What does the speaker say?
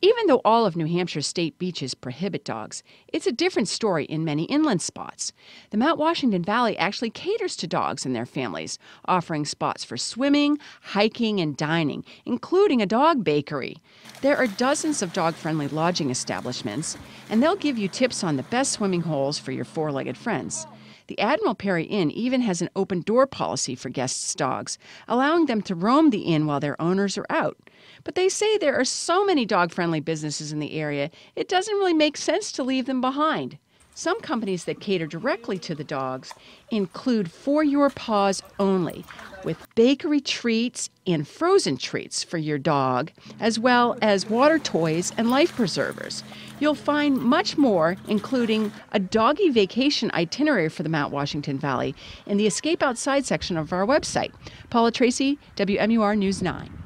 Even though all of New Hampshire's state beaches prohibit dogs, it's a different story in many inland spots. The Mount Washington Valley actually caters to dogs and their families, offering spots for swimming, hiking, and dining, including a dog bakery. There are dozens of dog friendly lodging establishments, and they'll give you tips on the best swimming holes for your four legged friends. The Admiral Peary Inn even has an open door policy for guests' dogs, allowing them to roam the inn while their owners are out. But they say there are so many dog friendly businesses in the area, it doesn't really make sense to leave them behind. Some companies that cater directly to the dogs include For Your Paws Only, with bakery treats and frozen treats for your dog, as well as water toys and life preservers. You'll find much more, including a doggy vacation itinerary for the Mount Washington Valley, in the Escape Outside section of our website. Paula Tracy, WMUR News 9.